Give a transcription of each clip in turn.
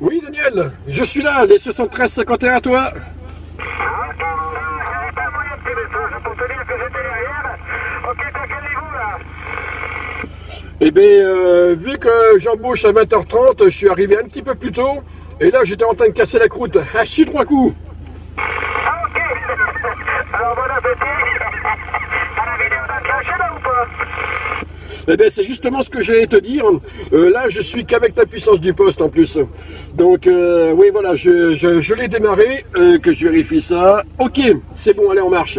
Oui, Daniel, je suis là, les 73-51 à toi. Eh bien, euh, vu que j'embauche à 20h30, je suis arrivé un petit peu plus tôt. Et là, j'étais en train de casser la croûte. Ah, si, trois coups. Ah, ok. Alors, bon appétit. T'as la vidéo d'enclencher là ou pas Eh bien, c'est justement ce que j'allais te dire. Euh, là, je suis qu'avec la puissance du poste en plus. Donc, euh, oui, voilà, je, je- je l'ai démarré, euh, que je vérifie ça. Ok, c'est bon, allez, on marche.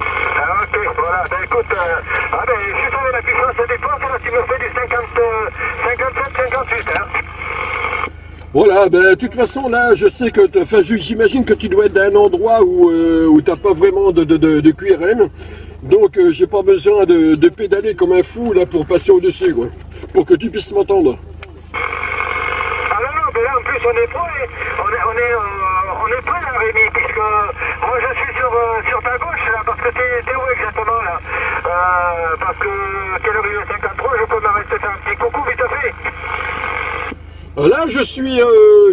Ah, ok, voilà. Ben écoute, ah, ben, juste avec la puissance des forces, là, tu me fais du 50, euh, 57, 58, hein. Voilà, ben, de toute façon, là, je sais que, enfin, j'imagine que tu dois être dans un endroit où, où t'as pas vraiment de, de, de, de QRM. Donc, euh, j'ai pas besoin de, de pédaler comme un fou, là, pour passer au-dessus, quoi. Pour que tu puisses m'entendre. Ah non, non, mais là en plus on est prêt, on est, on est, euh, on est prêt là Rémi, puisque moi je suis sur, euh, sur ta gauche là, parce que t'es, où exactement là? Parce que quelle heure il est? 53, je peux m'arrêter faire un petit coucou vite fait. Là, je suis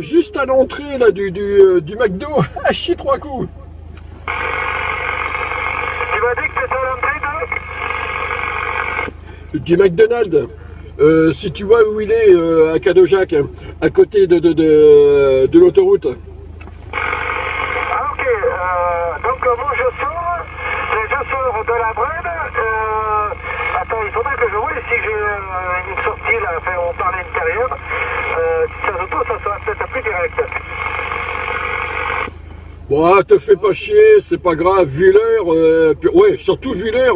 juste à l'entrée, là, du, du, du McDo. Ah, chie, trois coups. Tu m'as dit que t'étais à l'entrée de du McDonald's. Euh, si tu vois où il est, euh, à Cadojac, à côté de, de, de, de l'autoroute. Ah ok, euh, donc euh, moi je sors, je sors de la Brenne, attends, il faudrait que je vois si j'ai une sortie là, enfin on parle intérieur, si ça se trouve ça sera peut-être plus direct. Bon, ah, te fais pas chier, c'est pas grave, vu l'heure, puis- ouais, surtout vu l'heure,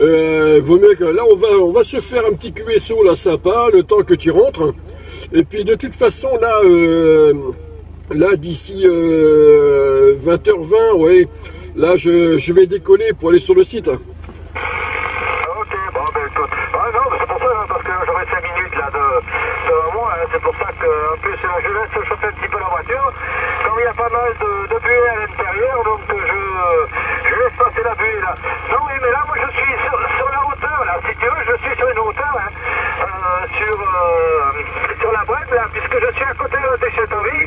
euh, vaut mieux que, là, on va, on va se faire un petit QSO, là, sympa, le temps que tu rentres, et puis, de toute façon, là, euh, là, d'ici, euh, 20h20, ouais, là, je, vais décoller pour aller sur le site. Ok, bon ben écoute. Ah non, mais c'est pour ça, hein, parce que j'aurai 5 minutes là de, de moi, hein, c'est pour ça que en plus euh, je laisse chauffer un petit peu la voiture. Comme il y a pas mal de, de buée à l'intérieur, donc euh, je, je laisse passer la buée là. Non oui mais là moi je suis sur, sur la hauteur là, si tu veux, je suis sur une hauteur hein, euh, sur, euh, sur la boîte là, puisque je suis à côté de la déchetterie.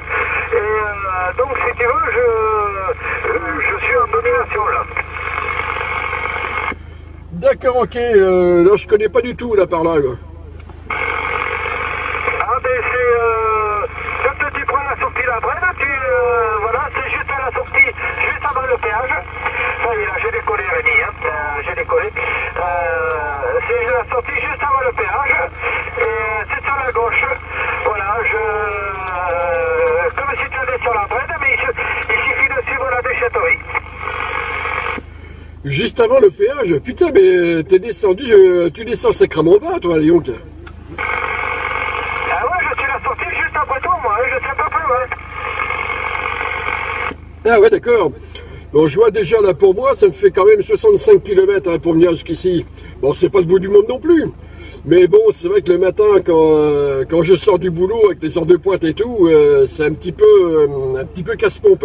Et euh, donc si tu veux, je, euh, je suis en domination là. D'accord, ok, euh, là, je connais pas du tout, là, par là. Ah ben c'est euh, quand tu prends la sortie la Brenne, tu euh, voilà, c'est juste à la sortie, juste avant le péage. Ça y est là, j'ai décollé Rémi, hein, euh, j'ai décollé. Euh, c'est la sortie juste avant le péage. Et euh, c'est sur la gauche. Voilà, je euh, comme si tu étais sur la Brenne, mais il, su- il suffit de suivre la déchetterie. Juste avant le péage, putain, mais t'es descendu, je- tu descends sacrément bas, toi, Lyon. Ah ouais, je suis la sortie juste après toi, moi, hein, je sais pas plus loin. Ah ouais, d'accord. Bon, je vois déjà là pour moi, ça me fait quand même 65 km pour venir jusqu'ici. Bon, c'est pas le bout du monde non plus. Mais bon, c'est vrai que le matin, quand, euh, quand je sors du boulot avec les heures de pointe et tout, euh, c'est un petit peu, euh, un petit peu casse-pompe.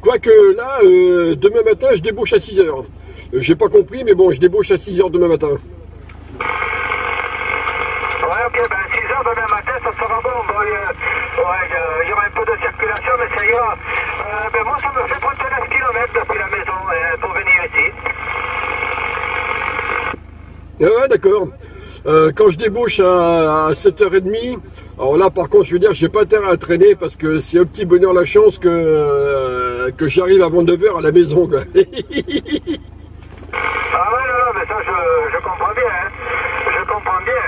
Quoique là, demain matin, je débauche à 6 heures. Euh, J'ai pas compris, mais bon, je débauche à 6 heures demain matin. Ouais, ok, ben 6 heures demain matin, ça sera bon. Bon, il y a- ouais, il y aura un peu de circulation, mais ça ira. Euh, ben moi, ça me fait 39 km depuis la maison euh, pour venir ici. Ah ouais, d'accord. Euh, quand je débauche à, à 7h30, alors là par contre je veux dire j'ai pas intérêt à traîner parce que c'est au petit bonheur la chance que, euh, que j'arrive avant 9h à la maison. Quoi. Ah ouais, non, non, mais ça, je, je comprends bien. Hein. Je comprends bien.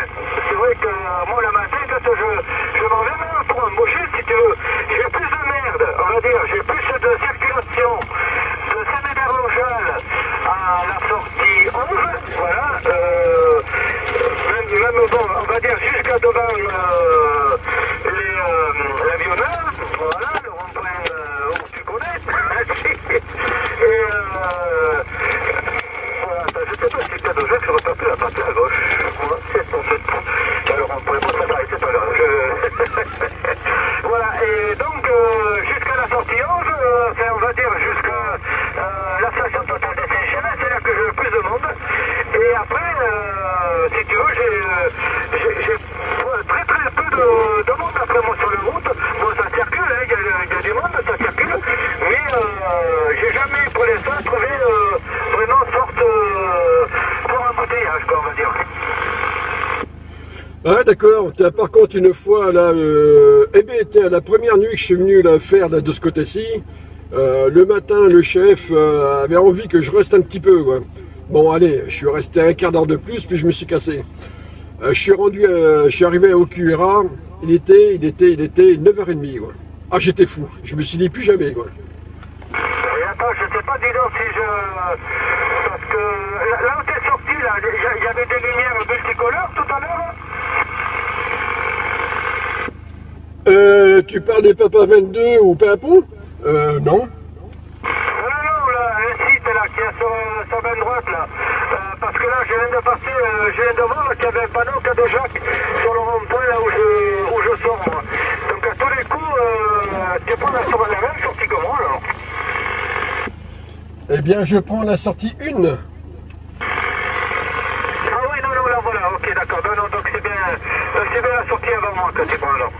C'est vrai que euh, moi, le matin, quand je, je m'en vais même pour me bouger, si tu veux, j'ai plus de merde, on va dire. J'ai plus de circulation de Saint-Médard-Ronjal à la sortie 11. Voilà. Euh, même, même, bon, on va dire jusqu'à devant euh, les, euh, l'avionneur. Voilà, le rond-point euh, où tu connais. Et euh, voilà, ben, je sais pas si déjà, je repars plus la partie à gauche. D'accord. Par contre, une fois, là, euh, eh bien, la première nuit que je suis venu la faire de ce côté-ci, euh, le matin, le chef euh, avait envie que je reste un petit peu. Bon, allez, je suis resté un quart d'heure de plus, puis je me suis cassé. je suis rendu, je suis arrivé au QRA, il était, il était, il était 9h30. Quoi. Ah, j'étais fou. Je me suis dit plus jamais. Quoi. Et attends, je sais pas, dis donc, si je... Parce que là où t'es sorti, là, il y avait des lumières multicolores tout à l'heure Euh, tu parles des Papa 22 ou Pimpon Euh, non. Non, non, là, le site là, qui est sur sa main droite là. Euh, parce que là, je viens de passer, euh, je viens de voir qu'il y avait un panneau de Jacques sur le rond-point là où je, où je sors moi. Donc à tous les coups, euh, tu prends la, sur la même sortie que moi alors. Eh bien, je prends la sortie 1. Ah oui, non, non, là voilà, ok, d'accord. Non, non, donc c'est bien, c'est bien la sortie avant moi que tu prends alors.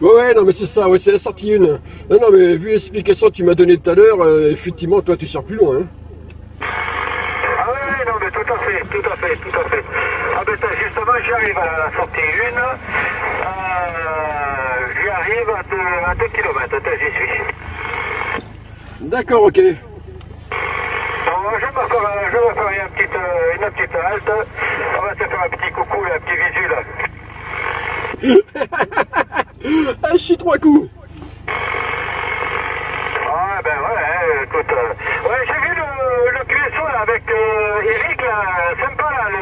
Ouais, non, mais c'est ça, ouais, c'est la sortie 1. Non, non, mais vu l'explication que tu m'as donnée tout à l'heure, euh, effectivement, toi, tu sors plus loin. Hein. Ah oui, non, mais tout à fait, tout à fait, tout à fait. Ah ben justement, j'arrive à la sortie 1. Euh, j'y arrive à 2, km, j'y suis. D'accord, ok. Bon, je vais faire, je vais faire une, petite, euh, une petite halte. On va se faire un petit coucou, là, un petit visu, là. ah, je suis trois coups. Ah ben ouais, hein, écoute. Euh, ouais, j'ai vu le, le QSO là avec euh, Eric là, sympa là, le,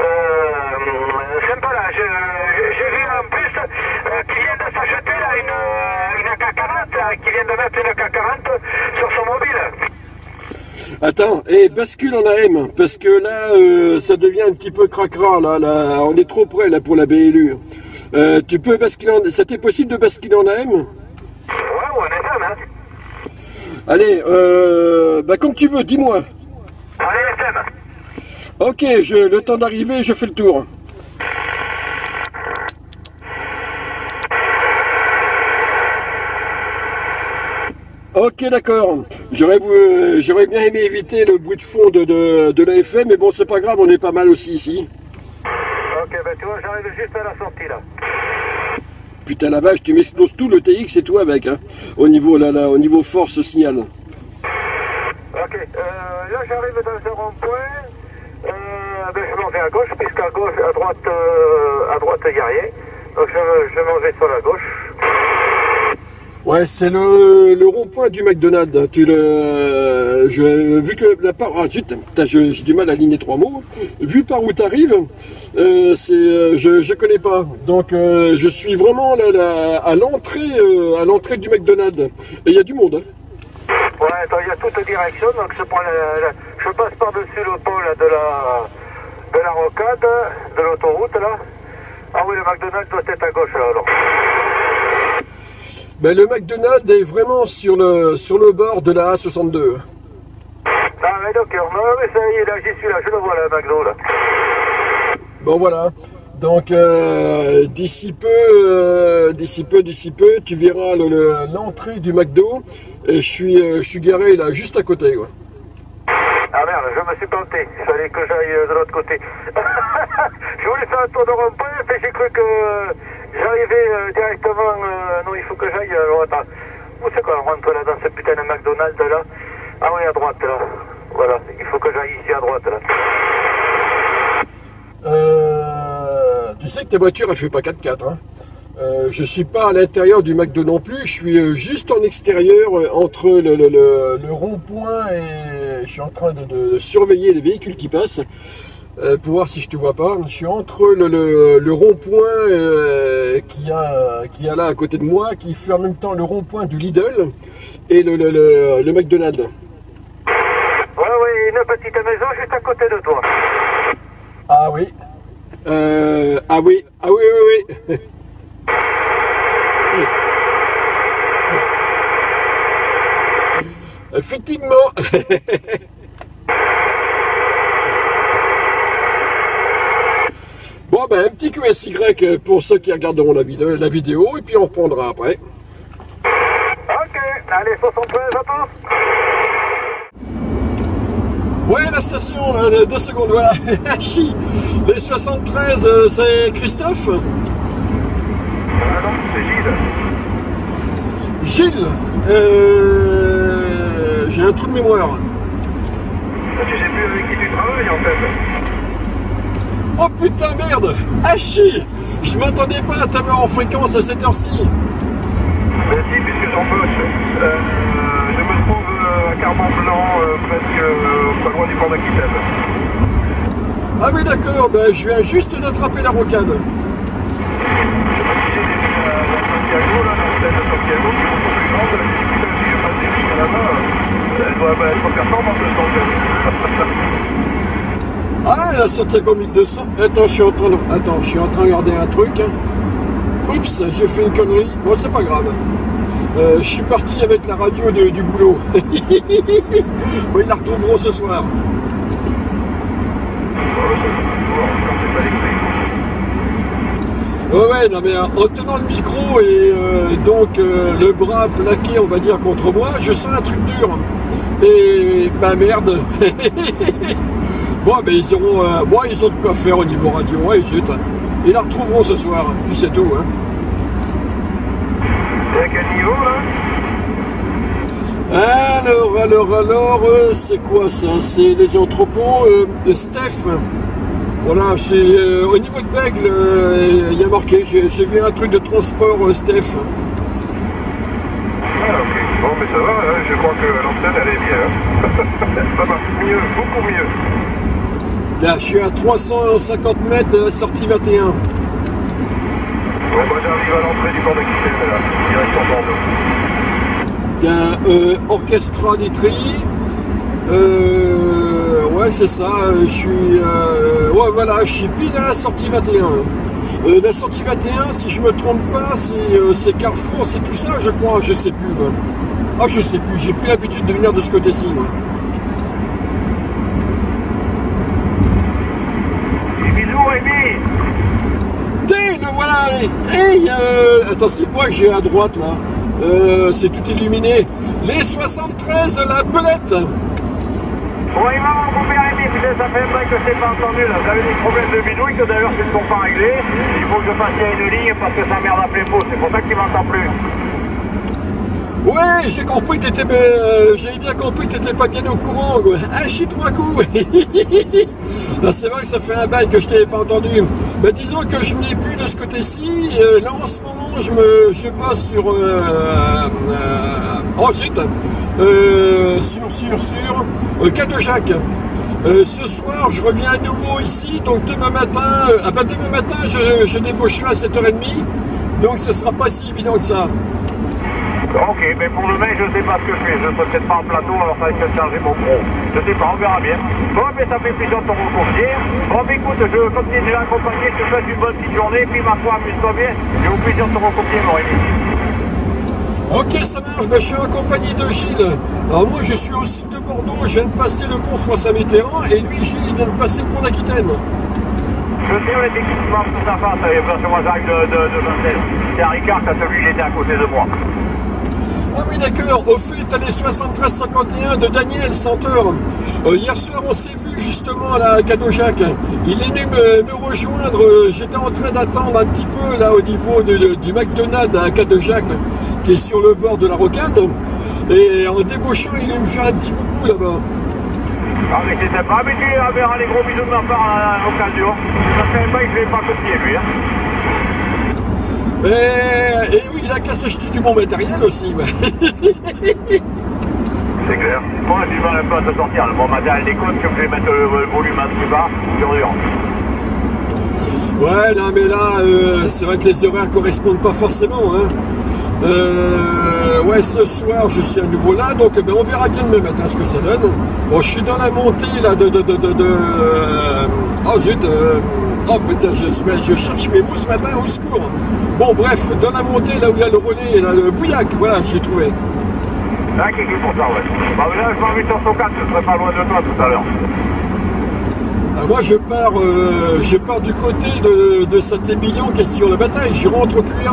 euh, sympa là. J'ai vu en plus euh, qu'il vient de s'acheter là une, une AK-40 là, qui vient de mettre une AK-40 sur son mobile. Attends, et bascule en AM, parce que là, euh, ça devient un petit peu cracra, là, là, on est trop près, là, pour la BLU. Euh, tu peux basculer en... C'était possible de basculer en AM Ouais, ou en FM, hein Allez, euh, bah comme tu veux, dis-moi. Allez, FM. Ok, je, le temps d'arriver, je fais le tour. Ok, d'accord. J'aurais euh, j'aurais bien aimé éviter le bruit de fond de, de, de la FM, mais bon, c'est pas grave, on est pas mal aussi ici. Ok, ben tu vois, j'arrive juste à la sortie là. Putain la vache, tu m'exploses tout le TX et tout avec, hein, au niveau là, là, au niveau force signal. Ok, euh, là j'arrive dans un rond-point. Euh, ben, je m'en vais à gauche, puisqu'à gauche, à droite, euh, à droite, il n'y a rien. Donc je, je m'en vais sur la gauche. Ouais, c'est le, rond-point du McDonald's. Tu le, vu que la part, ah zut, j'ai du mal à aligner trois mots. Vu par où tu arrives, euh, c'est, euh, je, je connais pas. Donc euh, je suis vraiment là, à l'entrée, euh, à l'entrée du McDonald's. Et il y a du monde. Hein. Ouais, attends, il y a toute direction, donc je prends la, la, je passe par-dessus le pont là, de la, de la rocade, de l'autoroute là. Ah oui, le McDonald's doit être à gauche là alors. Ben, le McDonald's est vraiment sur le, sur le bord de la A62. Ah mais d'accord, non mais ça y est, là j'y suis là, je le vois là, McDo là. Bon voilà. Donc euh, d'ici peu, euh, d'ici peu, d'ici peu, tu verras le- le- l'entrée du McDo et je suis, euh, je suis garé là juste à côté. Quoi. Ah merde, je me suis planté, il fallait que j'aille de l'autre côté. je voulais faire un tour de rond-point, mais j'ai cru que j'arrivais euh, directement... euh, non, il faut que j'aille... Alors attends, où c'est qu'on rentre là dans ce putain de McDonald's là? Ah oui, à droite là. Voilà, il faut que j'aille ici à droite là. Euh, tu sais que ta voiture elle fait pas 4x4. Hein. Euh, je suis pas à l'intérieur du McDo non plus, je suis euh, juste en extérieur euh, entre le, rond-point et je suis en train de surveiller les véhicules qui passent euh, pour voir si je te vois pas. Je suis entre le, le- le rond-point euh, qui a qui a là à côté de moi, qui fait en même temps le rond-point du Lidl et le, le, McDonald's. Ouais, oui, une petite maison juste à côté de toi. Ah oui. Euh, ah oui, ah oui, oui, oui. Effectivement. bon, ben, un petit QSY pour ceux qui regarderont la vidéo, la vidéo et puis on reprendra après. Ok, allez, 73 à tous. Ouais, la station, euh, deux secondes, voilà. Chi. Les 73, euh, c'est Christophe? Ah non, c'est Gilles. Gilles euh, J'ai un trou de mémoire. Ah, Tu sais plus avec qui tu travailles en fait. Oh putain, merde Hachi Je m'attendais pas à t'avoir en fréquence à cette heure-ci. Ben si, puisque j'embauche. Euh, je me trouve euh, à Carbon-Blanc, euh, presque euh, pas loin du port d'Aquitaine. Ah oui, d'accord, ben, je viens juste d'attraper la rocade. Je je elle doit être performante, le Santiago. Ah, la Santiago 1200. Attends, je suis en train attends, je suis en train de regarder un truc. Oups, j'ai fait une connerie. Bon, c'est pas grave. Euh, je suis parti avec la radio du boulot. ils la retrouveront ce soir. Ouais, ouais, non, mais euh, en tenant le micro et euh, donc le bras plaqué, on va dire, contre moi, je sens un truc dur. Et bah merde. bon, ben ils auront, euh, bon, ils ont de quoi faire au niveau radio. Ouais, zut. Ils la retrouveront ce soir. Puis c'est tout. Hein. À quel niveau, là? Alors, alors, alors, euh, c'est quoi ça? C'est les entrepôts euh, Steph. Voilà, c'est euh, au niveau de Bègle, euh, il y a marqué, j'ai vu un truc de transport euh, Steph. Ah, ok. Bon, mais ça va, hein, je crois que l'antenne, elle est bien. ça marche mieux, beaucoup mieux. Là, je suis à 350 mètres de la sortie 21. Bon, bah, j'arrive à l'entrée du port d'Aquitaine, là, direction Bordeaux. d'un euh, Orchestra Litry. Euh, ouais, c'est ça. euh, Je suis. euh, ouais, voilà, je suis pile à la sortie 21. Euh, la sortie 21, si je me trompe pas, c'est c'est Carrefour, c'est tout ça, je crois. Je sais plus. moi. Ah, je sais plus. J'ai plus l'habitude de venir de ce côté-ci. moi. Et bisous, Rémi T'es, le voilà. T'es, euh, attends, c'est quoi que j'ai à droite là Euh, C'est tout illuminé. Les 73, la belette. Il va m'en couper, Rémi, putain, ça fait bail que t'ai pas entendu, là. J'avais des problèmes de bidouille, que d'ailleurs, je ne sont pas réglés. Il faut que je fasse une ligne parce que merde à plein pot. C'est pour ça qu'il m'entend plus. Ouais, j'ai compris t'étais, euh, bien compris que t'étais pas bien au courant. quoi. Ah, chie trois coups. Non, c'est vrai que ça fait un bail que je t'avais pas entendu. Disons que je n'ai plus de ce côté-ci. Euh, là, en ce moment, je me, je sur, euh, euh, oh zut, sur, sur, sur, euh, Cadeau-Jacques. Euh, ce soir, je reviens à nouveau ici. Donc demain matin, ah bah, demain matin, je, je débaucherai à 7h30. Donc ce sera pas si évident que ça. Ok, mais pour demain, je ne sais pas ce que je fais. Je ne serai peut-être pas en plateau, alors ça risque de changer mon gros. Je sais pas, on verra bien. Bon, mais ça fait plaisir de te rencontrer. Bon, mais écoute, je continue à accompagner. Je te souhaite une bonne petite journée. Puis, ma foi, amuse-toi bien. J'ai au plaisir de te rencontrer, mon Rémi. Ok, ça marche, ben, je suis en compagnie de Gilles. Alors moi, je suis au sud de Bordeaux, je viens de passer le pont François Mitterrand, et lui, Gilles, il vient de passer le pont d'Aquitaine. Je sais, on était équipement tout à face. que moi, j'arrive de, de, de Vincennes. C'est à Ricard, quand celui qui était à côté de moi. Oui, d'accord, au fait, les 73-51 de Daniel Senteur. Euh, hier soir, on s'est vu justement à la Cadeau-Jacques. Il est venu me, rejoindre, j'étais en train d'attendre un petit peu là au niveau du McDonald's à Cadeau-Jacques, qui est sur le bord de la rocade. Et en débauchant, il est venu me faire un petit coucou là-bas. Ah, mais c'est sympa. Mais tu verras les gros bisous de ma part à l'occasion. Ça fait que je ne pas copié, lui. Hein. Et, et oui, il a qu'à s'acheter du bon matériel aussi. C'est clair. Moi, du mal un peu à te sortir. Mon matériel déconne, comme je vais mettre le, le volume un peu bas, dur dur. Ouais, non, mais là, euh, c'est vrai que les horaires correspondent pas forcément. Hein. Euh, ouais, ce soir, je suis à nouveau là, donc ben, on verra bien demain matin ce que ça donne. Bon, je suis dans la montée là de. de, de, de, de, euh, oh zut, euh, oh putain, je, je cherche mes mots ce matin, au secours. Bon, bref, dans la montée là où il y a le relais, là, le Bouillac, voilà, j'ai trouvé. Là, qui pour ça, ouais. Bah, là, je m'en vais sur son 4, je serai pas loin de toi tout à l'heure. Ah, moi, je pars, euh, je pars du côté de, de Saint-Émilion, question la bataille. Je rentre au cuir.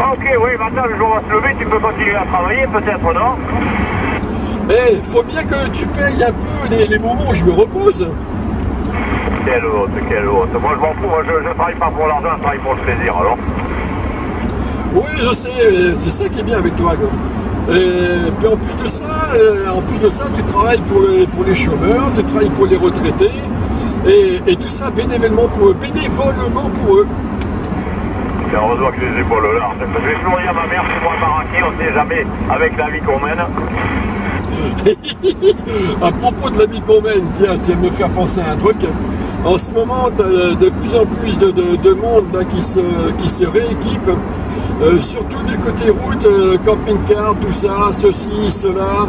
Ah, ok, oui, maintenant le jour va se lever, tu peux continuer à travailler, peut-être, non? Mais faut bien que tu payes un peu les, les moments où je me repose. Quelle honte, quelle honte. Moi je m'en fous, moi, je, je travaille pas pour l'argent, je travaille pour le plaisir alors. Oui, je sais, c'est ça qui est bien avec toi. quoi. Et puis en plus de ça, euh, en plus de ça, tu travailles pour les, pour les chômeurs, tu travailles pour les retraités, et, et tout ça bénévolement pour eux, bénévolement pour eux. C'est heureusement que les épaules là. Je vais toujours dire à ma mère, c'est moi baraqué, on sait jamais avec la vie qu'on mène. à propos de la vie qu'on mène, tiens, tu vas me faire penser à un truc. En ce moment, tu as de plus en plus de, de- de monde qui, se, qui rééquipe, euh, surtout du côté route, euh, camping-car, tout ça, ceci, cela.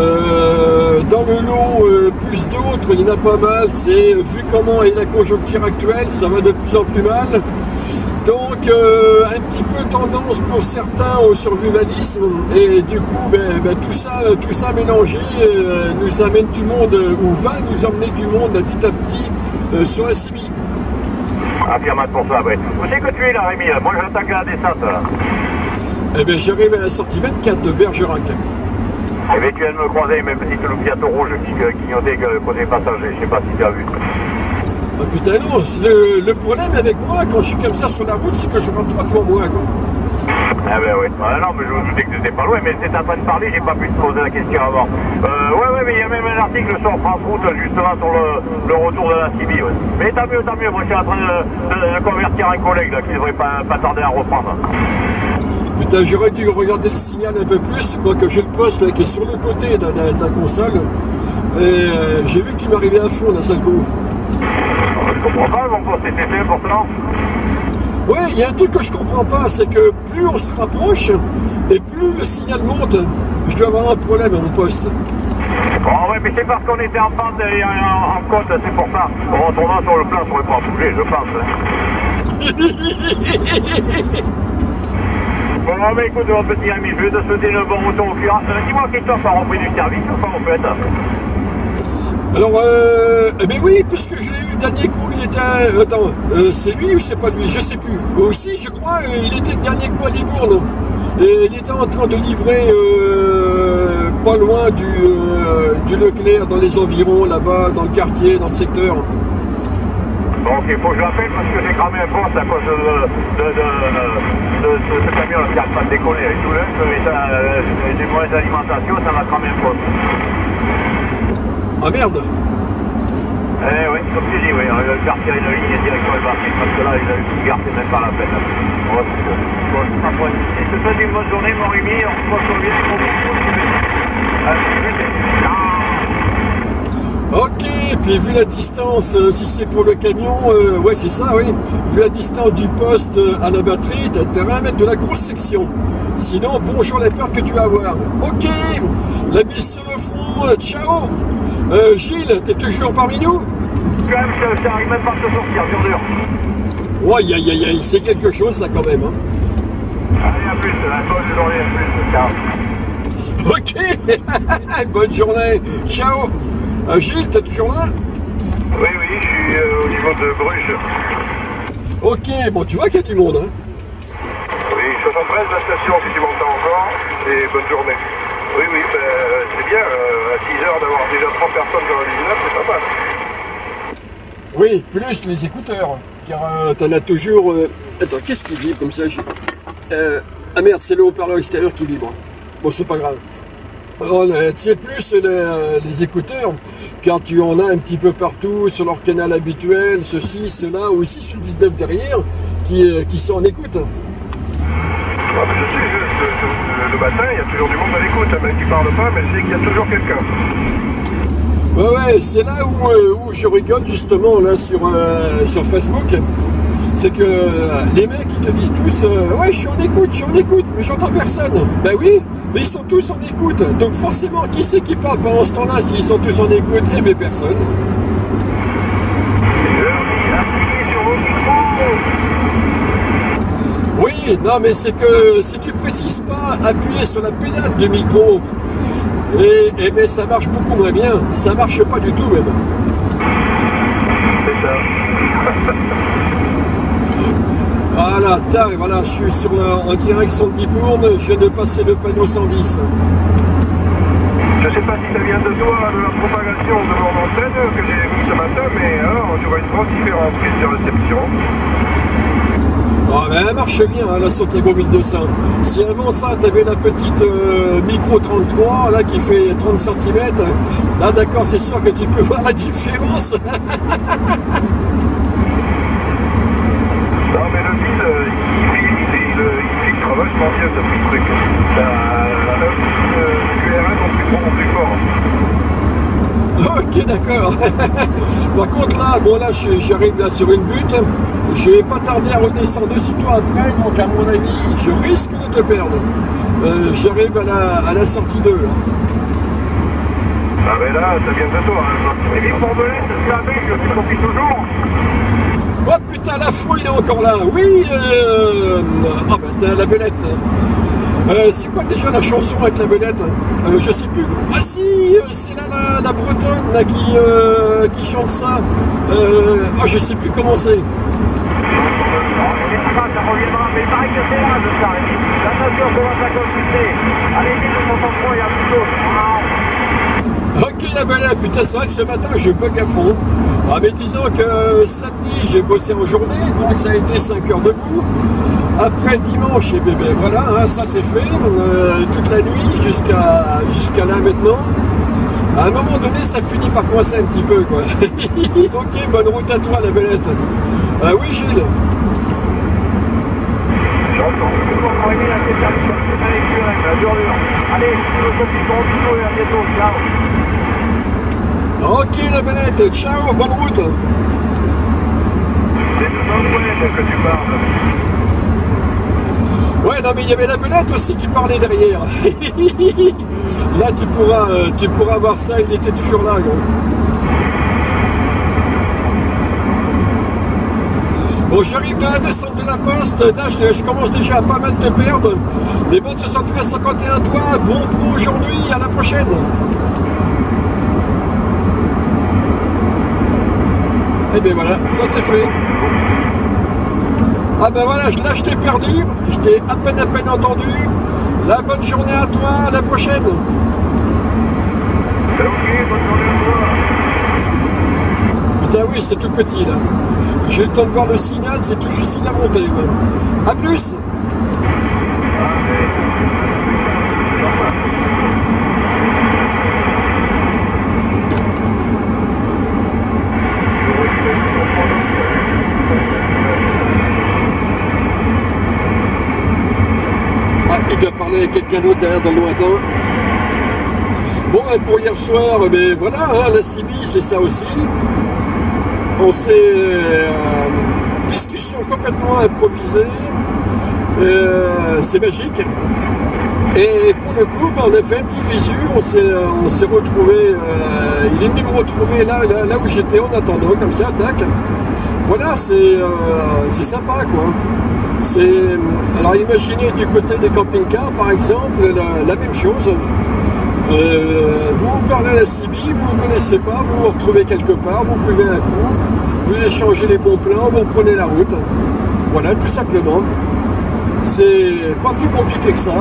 Euh, dans le lot, euh, plus d'autres, il y en a pas mal. C'est vu comment est la conjoncture actuelle, ça va de plus en plus mal. Donc euh, un petit peu tendance pour certains au survivalisme et du coup ben, ben, tout ça tout ça mélangé euh, nous amène du monde euh, ou va nous emmener du monde petit à petit euh, sur la CB. Affirmate pour ça, ouais. Où c'est que tu es là, Rémi Moi j'attaque la descente là. Eh bien j'arrive à la sortie 24 de Bergerac. Eh bien, tu viens de me croiser mes petites loupiatos rouges qui euh, clignotaient que- côté passager, je sais pas si tu as vu. Ah putain non, le, le problème avec moi quand je suis comme ça sur la route c'est que je rentre pas devant moi quoi. Ah ben oui. Ah non, mais je me doutais que tu n'étais pas loin, mais c'est en train de parler, j'ai pas pu te poser la question avant. Euh, ouais, ouais, mais il y a même un article sur France Route, justement, sur le, le retour de la CB, ouais. Mais tant mieux, tant mieux, moi je suis en train de, de- de convertir un collègue, là, qui devrait pas, pas tarder à reprendre. Putain j'aurais dû regarder le signal un peu plus, quoi que j'ai le poste là, qui est sur le côté de, la- de la console. Et euh, j'ai vu qu'il m'arrivait à fond d'un seul coup. Je comprends pas, mon poste était fait pourtant. Oui, il y a un truc que je comprends pas, c'est que plus on se rapproche et plus le signal monte. Je dois avoir un problème à mon poste. Bon, ouais, mais c'est parce qu'on était en pente et en, en côte, c'est pour ça. En retournant sur le plan, on pourrait pas bouger, je pense. hein. Bon, mais écoute, mon petit ami, je vais te souhaiter le bon retour au cura. Euh, Dis-moi, Christophe a repris du service, comment on fait Alors, euh, eh ben oui, puisque je l'ai eu dernier coup, il était. euh, attends, euh, c'est lui ou c'est pas lui? Je sais plus. Aussi, je crois, euh, il était dernier coup à Ligourne. Et il était en train de livrer euh, pas loin du, du Leclerc, dans les environs, là-bas, dans le quartier, dans le secteur. Bon, ok, faut que je l'appelle parce que j'ai cramé un poste à cause de, de, ce camion qui n'arrête pas avec tout l'œuf j'ai une mauvaise alimentation, ça m'a cramé un poste. Ah merde Eh oui, comme tu dis, oui, on va faire tirer une ligne direction et partir parce que là, il a eu une garde, c'est même pas la peine. Bon, c'est bon. Bon, c'est pas Je te souhaite une bonne journée, mon Rémi, on se retrouve bien, gros bisous. Allez, je vais- Ciao. Ok, puis vu la distance, euh, si c'est pour le camion, euh, ouais c'est ça, oui. Vu la distance du poste euh, à la batterie, t'as intérêt à mettre de la grosse section. Sinon, bonjour les pertes que tu vas avoir. Ok, la bise sur le front, ciao. Euh, Gilles, t'es toujours parmi nous Quand même, ça- ça arrive même pas à se sortir, dur dur. Ouais, aïe aïe aïe, c'est quelque chose ça quand même. hein. Allez, à plus, bonne journée, à plus, ciao. Ok, bonne journée, ciao. Euh, Gilles, t'es toujours là Oui, oui, je suis euh, au niveau de Bruges. Ok, bon tu vois qu'il y a du monde. Hein. Oui, 73 la station, si tu m'entends encore, et bonne journée. Oui, oui, c'est bien, euh, à 6 heures d'avoir déjà 30 personnes dans la 19, c'est pas mal. Oui, plus les écouteurs. Car euh, t'en as toujours. euh, Attends, qu'est-ce qui vibre comme ça j'ai- Euh, Ah merde, c'est le haut-parleur extérieur qui vibre. Bon, c'est pas grave. On Tu sais, plus les, les écouteurs, car tu en as un petit peu partout sur leur canal habituel, ceci, cela, aussi sur le 19 derrière, qui, euh, qui sont en écoute. Ah, je sais, je- le matin, il y a toujours du monde à l'écoute, hein, même qui parle pas, mais sais qu'il y a toujours quelqu'un. Ouais, ouais, c'est là où, euh, je rigole justement là sur, euh, sur Facebook. C'est que euh, les mecs ils te disent tous Ouais, je suis en écoute, je suis en écoute, mais j'entends personne. Ben oui, mais ils sont tous en écoute. Donc forcément, qui c'est qui parle pendant ce temps-là s'ils sont tous en écoute? Eh bien personne. Je leur dis, appuyez sur vos micros Oui, non, mais c'est que si tu précises pas appuyer sur la pédale du micro, et, et ben ça marche beaucoup moins bien. Ça marche pas du tout même. C'est ça. Voilà, tac, voilà, je suis sur la- en direction de Dibourne, je viens de passer le panneau 110. Je sais pas si ça vient de toi, de la propagation de mon antenne que j'ai mis ce matin, mais alors, tu vois une grosse différence sur réception. Ah ben elle marche bien hein, la Santiago 1200. Si avant ça tu avais la petite euh, micro 33 là qui fait 30 cm, là d'accord c'est sûr que tu peux voir la différence. Non mais le fil, euh, il, il, il, il filtre vachement bien ce petit truc. La, le QRM en plus fort. Ok, d'accord. Par contre, là, bon, là, j'arrive là sur une butte. Je vais pas tarder à redescendre aussitôt après. Donc, à mon avis, je risque de te perdre. Euh, j'arrive à la, à la sortie 2. là. Ah mais là, ça vient de toi. Hein. Et puis pour Belette, c'est la tu copies toujours. Oh putain, la fouille, il est encore là. Oui, euh... Ah bah, t'as la belette. Euh, c'est quoi déjà la chanson avec la belette? Euh, Je sais plus. Ah si, c'est là la, bretonne euh, qui chante ça. Euh... Ah, je sais plus comment c'est. Ok la belette, putain c'est vrai ce matin je bug à fond. Ah mais disons que euh, samedi j'ai bossé en journée, donc ça a été 5 heures debout. Après dimanche, et bébé, voilà, hein, ça c'est fait, euh, toute la nuit jusqu'à jusqu'à là maintenant. À un moment donné, ça finit par coincer un petit peu quoi. ok, bonne route à toi la belette. Ah oui Gilles. Allez, tout et à bientôt. Ciao. Ok la belette, ciao, bonne route que tu parles. Ouais, non, mais il y avait la belette aussi qui parlait derrière. là, tu pourras, euh, tu pourras voir ça, il était toujours là. Bon, j'arrive dans la descente de la poste. Là, je, commence déjà à pas mal te perdre. Mais bon, 73 51 toi, bon pro aujourd'hui, à la prochaine. Et bien voilà, ça c'est fait. Ah ben voilà, là je t'ai perdu, je t'ai à peine à peine entendu. La bonne journée à toi, à la prochaine. Bonne journée à toi. Putain oui, c'est tout petit là. J'ai le temps de voir le signal, c'est tout juste la montée. A plus quelqu'un d'autre derrière dans le lointain. Bon, ben, pour hier soir, mais voilà, hein, la CB, c'est ça aussi. On s'est. euh, discussion complètement improvisée. Euh, c'est magique. Et pour le coup, ben, on a fait un petit visu, on s'est, euh, retrouvé. il est venu me retrouver là, où j'étais en attendant, comme ça, tac. Voilà, c'est, c'est sympa quoi. Alors imaginez du côté des camping-cars par exemple, la, même chose. Euh, vous parlez à la CB, vous ne connaissez pas, vous vous retrouvez quelque part, vous buvez un coup, vous échangez les bons plans, vous prenez la route. Voilà, tout simplement. C'est pas plus compliqué que ça.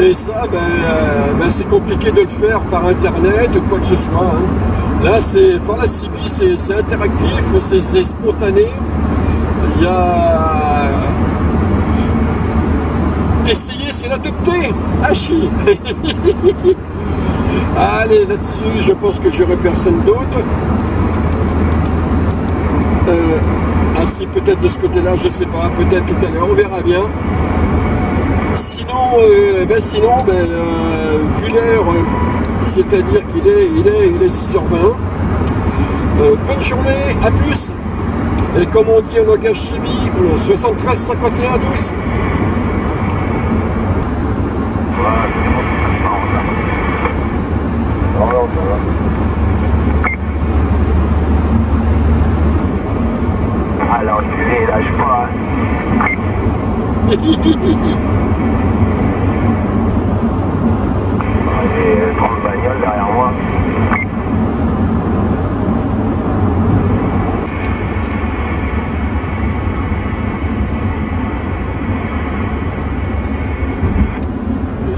Et ça, ben, euh, ben, c'est compliqué de le faire par internet ou quoi que ce soit. hein. Là, c'est par la CB, c'est interactif, c'est spontané. Essayer, c'est l'adopter. Hachi Allez, là-dessus, je pense que j'aurai personne d'autre. Euh, ainsi, peut-être de ce côté-là, je sais pas, peut-être tout à l'heure, on verra bien. Sinon, euh, ben sinon, ben, euh, vu l'heure, c'est-à-dire qu'il est, il est, il est 6h20. Euh, bonne journée, à plus. Et comme on dit en langage chimie, 73 51 à tous. Voilà, c'est bon, c'est pas en retard. Non, non, ça va. Alors, tu les lâche pas. J'ai 30 bagnoles derrière moi.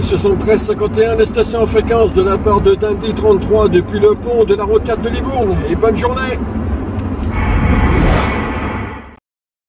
Ce 7351, les stations en fréquence de la part de Dandy 33 depuis le pont de la route 4 de Libourne. Et bonne journée